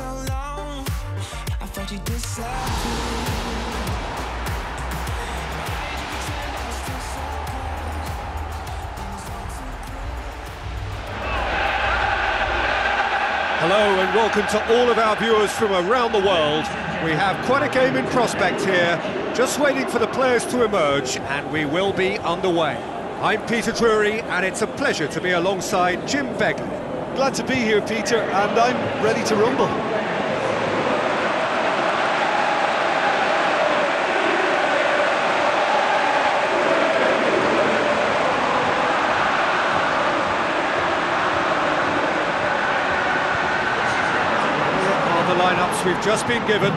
so long. I thought you disappeared. Hello and welcome to all of our viewers from around the world. We have quite a game in prospect here, just waiting for the players to emerge, and we will be underway. I'm Peter Drury, and it's a pleasure to be alongside Jim Beglin. Glad to be here, Peter, and I'm ready to rumble. Are the lineups we've just been given.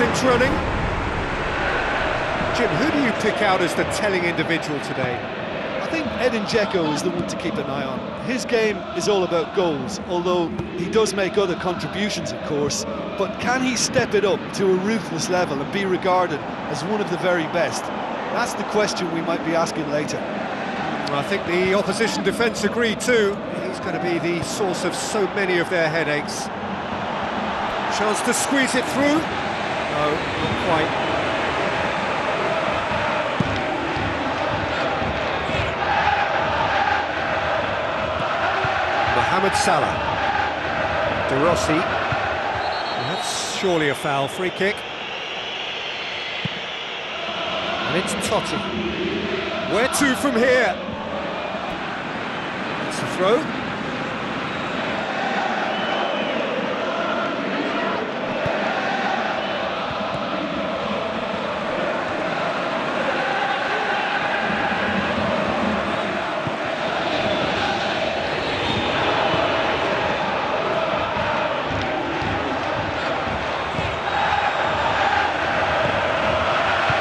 And running. Jim, who do you pick out as the telling individual today? I think Edin Dzeko is the one to keep an eye on. His game is all about goals, although he does make other contributions, of course. But can he step it up to a ruthless level and be regarded as one of the very best? That's the question we might be asking later. I think the opposition defence agree too. He's going to be the source of so many of their headaches. Chance to squeeze it through. No, not quite. Mohamed Salah. De Rossi. That's surely a foul. Free kick. And it's Totti. Where to from here? It's a throw.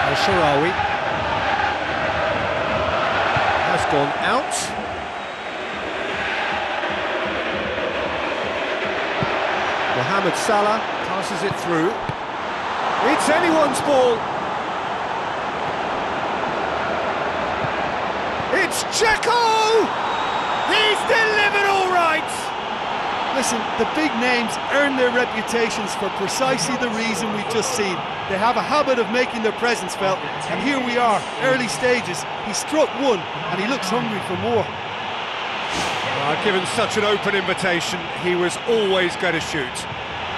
El Shaarawy has gone out. Mohamed Salah passes it through. It's anyone's ball. It's Dzeko! He's delivered all right! Listen, the big names earn their reputations for precisely the reason we've just seen. They have a habit of making their presence felt, and here we are, early stages. He struck one, and he looks hungry for more. Uh, given such an open invitation, he was always going to shoot.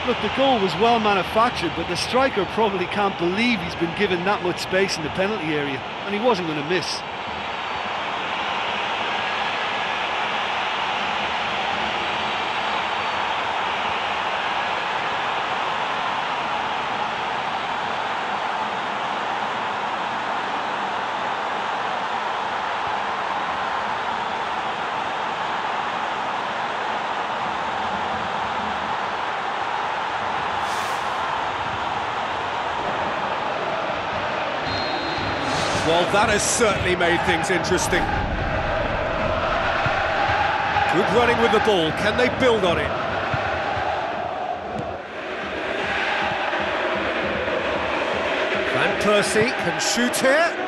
Look, the goal was well manufactured, but the striker probably can't believe he's been given that much space in the penalty area, and he wasn't going to miss. That has certainly made things interesting. Good running with the ball. Can they build on it? Van Persie can shoot here.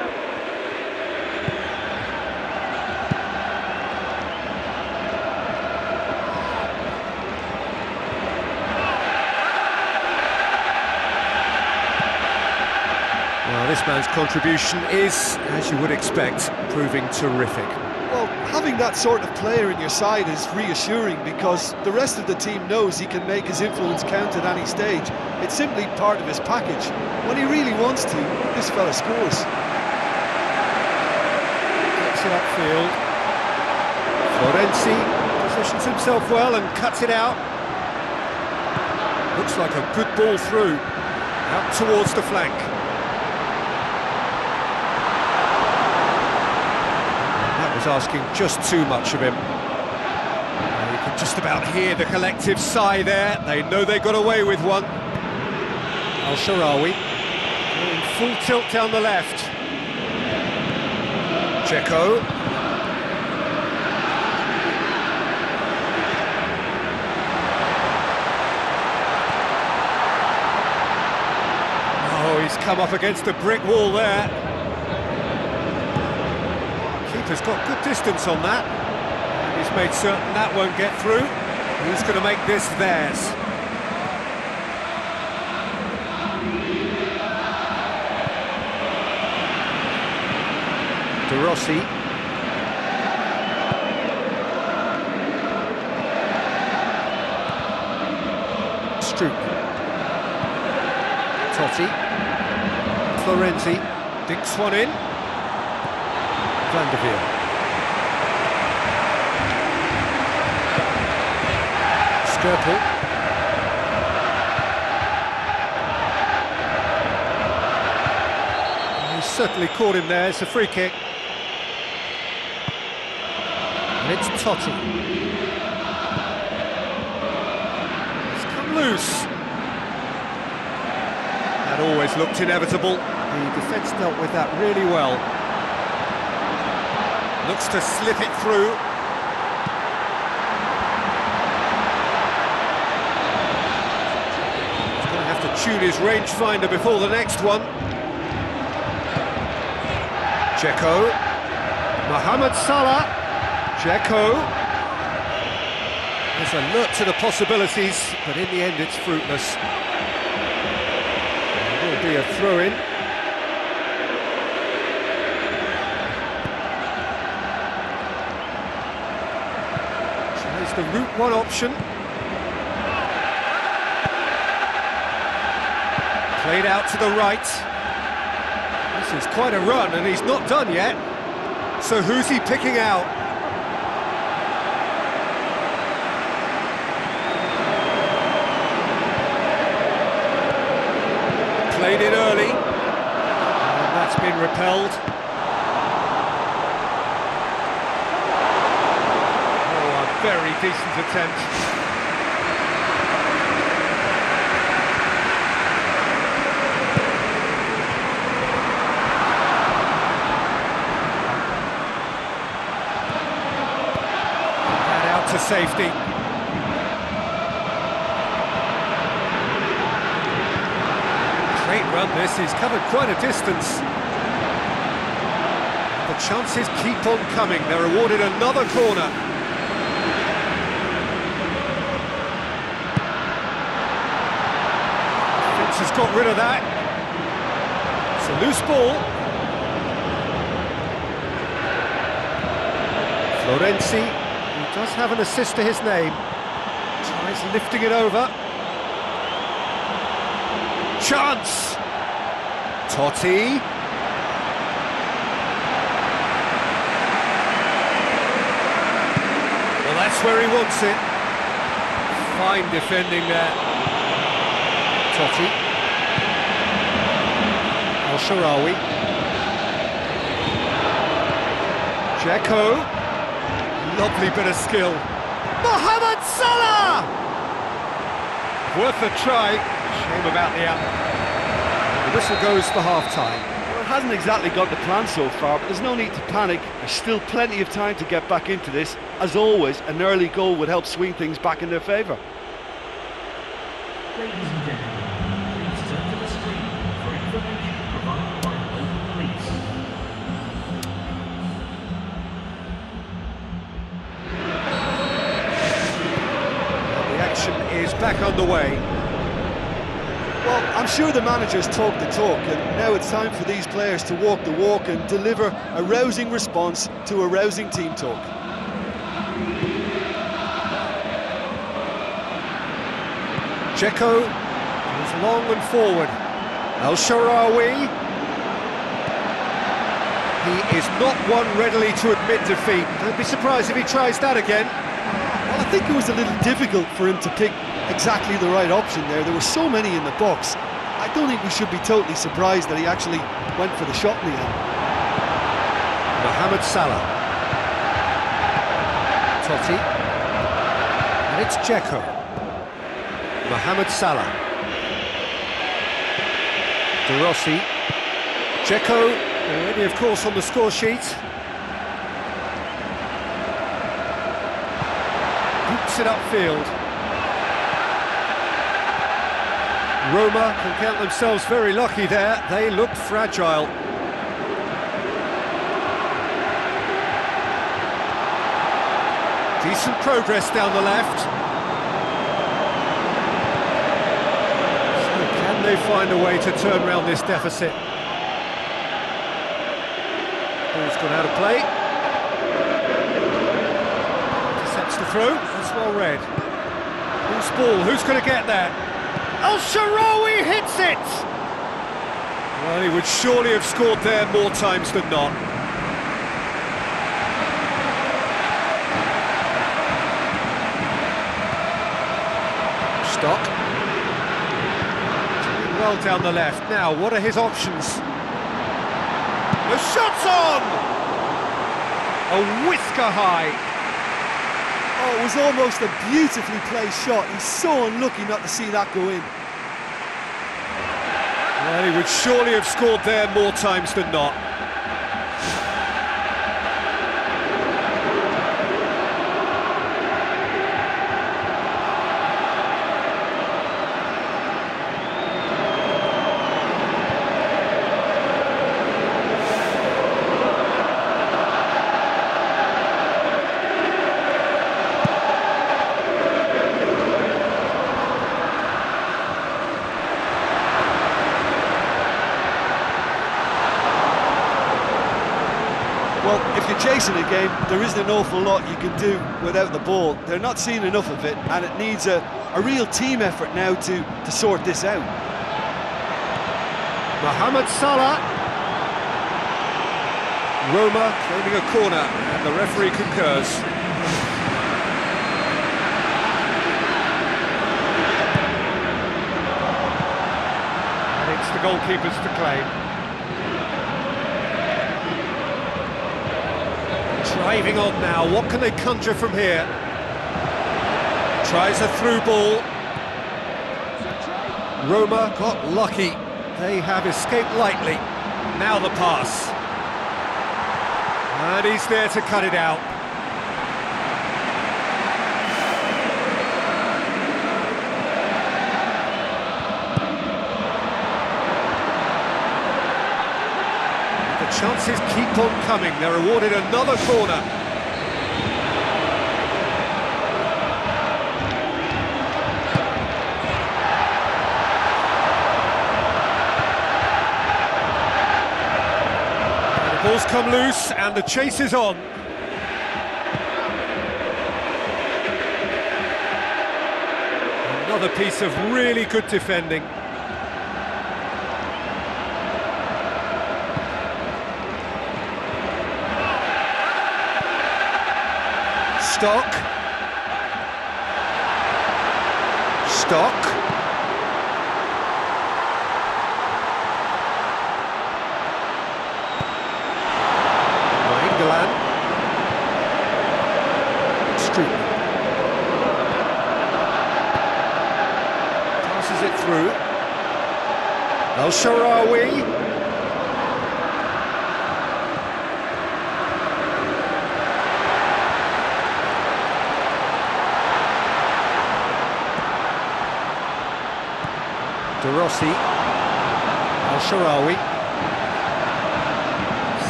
Well, this man's contribution is, as you would expect, proving terrific. Well, having that sort of player in your side is reassuring because the rest of the team knows he can make his influence count at any stage. It's simply part of his package. When he really wants to, this fella scores. Gets it upfield. Florenzi positions himself well and cuts it out. Looks like a good ball through. Out towards the flank. Asking just too much of him. You can Just about hear the collective sigh there. They know they got away with one. El Shaarawy full tilt down the left. Dzeko. Oh, he's come up against a brick wall there. Keeper's got good distance on that. And he's made certain that won't get through. He's going to make this theirs. De Rossi. Stroop. Totti. Florenzi. Dinks one in. Van der Veer. Skrtel. He's certainly caught him there, it's a free kick. And it's Totti. It's come loose. That always looked inevitable. The defence dealt with that really well. Looks to slip it through. He's going to have to tune his rangefinder before the next one. Dzeko. Mohamed Salah. Dzeko. There's alert to the possibilities, but in the end it's fruitless. It will be a throw-in. The route one option. Played out to the right. This is quite a run, and he's not done yet. So who's he picking out? Played it early, and that's been repelled. Oh, a very decent attempt. To safety. Great run this, he's covered quite a distance. The chances keep on coming, they're awarded another corner. Fitz has got rid of that. It's a loose ball. Florenzi, who does have an assist to his name, tries lifting it over. Chance! Totti. Well, that's where he wants it. Fine defending there. Totti. El Shaarawy. Dzeko. Lovely bit of skill. Mohamed Salah! Worth a try. Shame about the outcome. The whistle goes for half-time. Well, it hasn't exactly got the plan so far, but there's no need to panic. There's still plenty of time to get back into this. As always, an early goal would help swing things back in their favour. Ladies and gentlemen, please turn to the screen for The action is back underway. Well, I'm sure the managers talk the talk, and now it's time for these players to walk the walk and deliver a rousing response to a rousing team talk. Dzeko goes long and forward. El Shaarawy. He is not one readily to admit defeat. Don't be surprised if he tries that again. Well, I think it was a little difficult for him to pick exactly the right option there. There were so many in the box. I don't think we should be totally surprised that he actually went for the shot in the end. Mohamed Salah. Totti. And it's Dzeko. Mohamed Salah. De Rossi. Dzeko, already of course on the score sheet. Hoops it upfield. Roma can count themselves very lucky there. They look fragile. Decent progress down the left. So can they find a way to turn around this deficit? Ball's gone out of play. Intercepts the throw. That's well read. Who's ball? Who's going to get there? El Shaarawy hits it! Well, he would surely have scored there more times than not. Stock. Well down the left. Now, what are his options? The shot's on! A whisker high. Oh, it was almost a beautifully placed shot. He's so unlucky not to see that go in. Well, he would surely have scored there more times than not. Well, if you're chasing a game, there isn't an awful lot you can do without the ball. They're not seeing enough of it, and it needs a, a real team effort now to, to sort this out. Mohamed Salah. Roma claiming a corner, and the referee concurs. And it's the goalkeepers to claim. Driving on now, what can they conjure from here? Tries a through ball. Roma got lucky. They have escaped lightly. Now the pass. And he's there to cut it out. Chances keep on coming. They're awarded another corner. The ball's come loose and the chase is on. Another piece of really good defending. Stock. Stock. England. Street. Passes it through. El Shaarawy. De Rossi. El Shaarawy.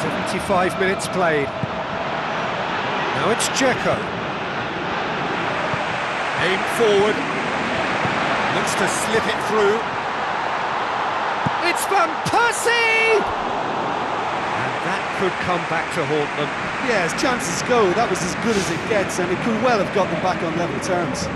75 minutes played. Now it's Dzeko. Aim forward. Looks to slip it through. It's Van Persie! And that could come back to haunt them. Yeah, as chances go, that was as good as it gets, and it could well have got them back on level terms.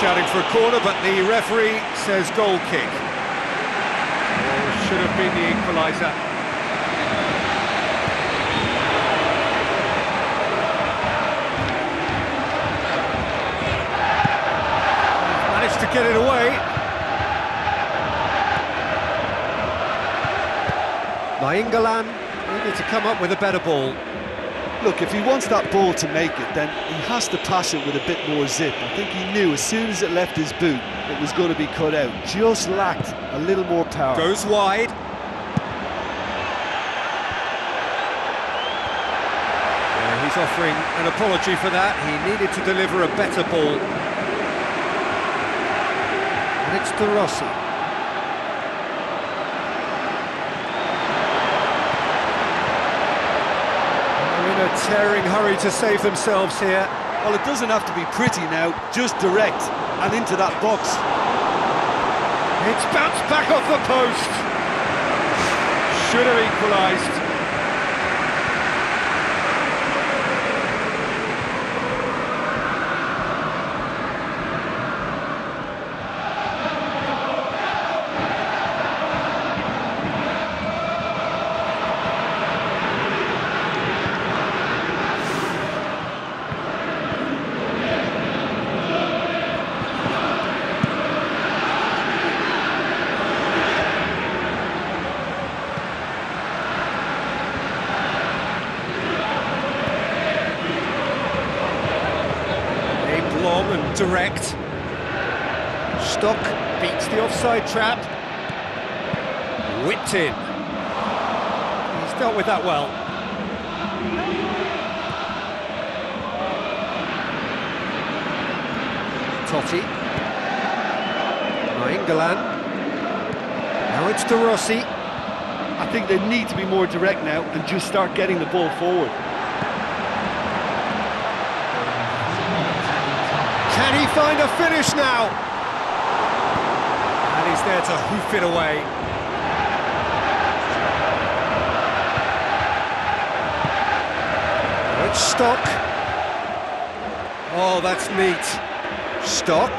Shouting for a corner, but the referee says goal kick. Oh, should have been the equaliser. Managed to get it away. Nainggolan needed to come up with a better ball. Look, if he wants that ball to make it, then he has to pass it with a bit more zip. I think he knew as soon as it left his boot, it was going to be cut out. Just lacked a little more power. Goes wide. Yeah, he's offering an apology for that. He needed to deliver a better ball. And it's De Rossi. They're in a tearing hurry to save themselves here. Well, it doesn't have to be pretty now, just direct and into that box. It's bounced back off the post. Should have equalised. Aimed long and direct. Stock beats the offside trap. Whipped in. He's dealt with that well. Totti. Nainggolan. Now it's De Rossi. I think they need to be more direct now and just start getting the ball forward. Can he find a finish now? And he's there to hoof it away. It's Stock. Oh, that's neat. Stock.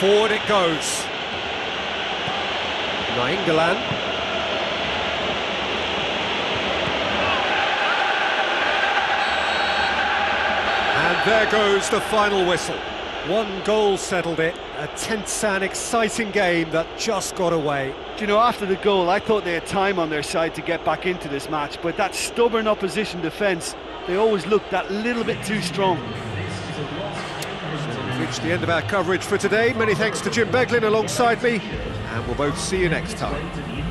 Forward it goes. Nainggolan. There goes the final whistle. One goal settled it, a tense and exciting game that just got away. Do you know, after the goal, I thought they had time on their side to get back into this match, but that stubborn opposition defence, they always looked that little bit too strong. We've reached the end of our coverage for today. Many thanks to Jim Beglin alongside me, and we'll both see you next time.